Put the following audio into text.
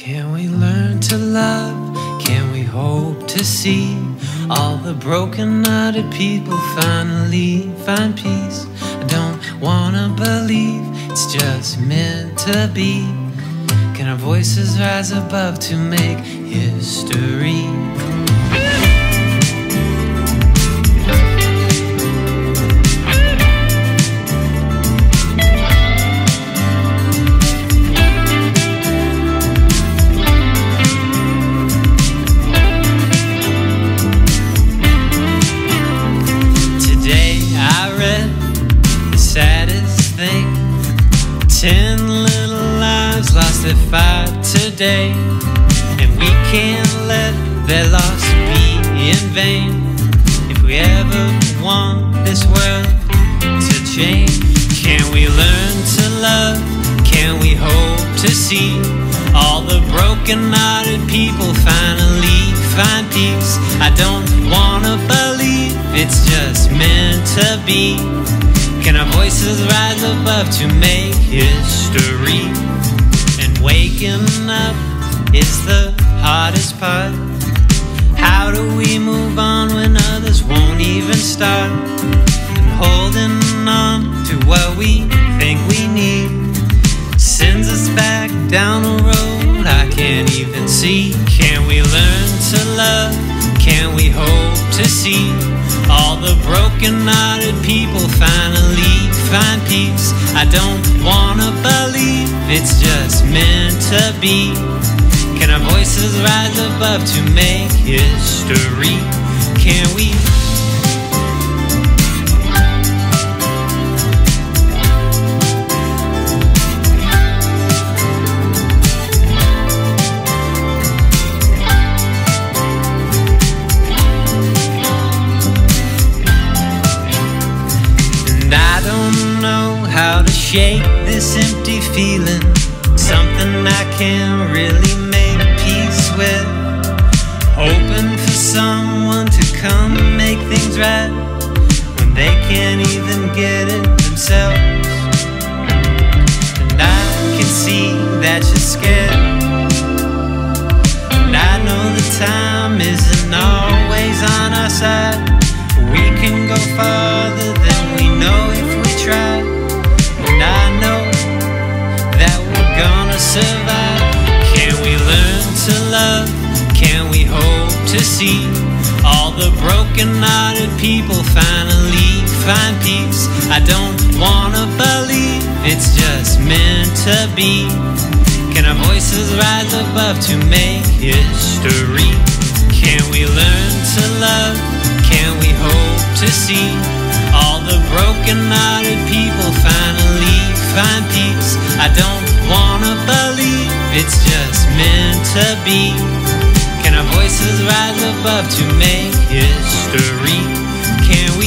Can we learn to love? Can we hope to see all the broken hearted people finally find peace? I don't wanna believe it's just meant to be. Can our voices rise above to make history? Ten little lives lost their fight today. And we can't let their loss be in vain. If we ever want this world to change, can we learn to love? Can we hope to see all the broken hearted people finally find peace? I don't wanna believe it's just meant to be. Can our voices rise above to make history? And waking up is the hardest part. How do we move on when others won't even start? And holding on to what we think we need sends us back down a road I can't even see. Can we learn to love? Can we hope to see all the broken hearted people finally find peace? I don't wanna believe it's just meant to be. Can our voices rise above to make history? Shake this empty feeling. Something I can't really make peace with. Hoping for someone to come make things right when they can't even get it themselves. And I can see that you're scared. Can we hope to see all the broken hearted people finally find peace? I don't wanna believe it's just meant to be. Can our voices rise above to make history? Can we learn to love? Can we hope to see all the broken hearted people finally find peace? I don't wanna believe it's just meant to be. Our voices rise above to make history? Can?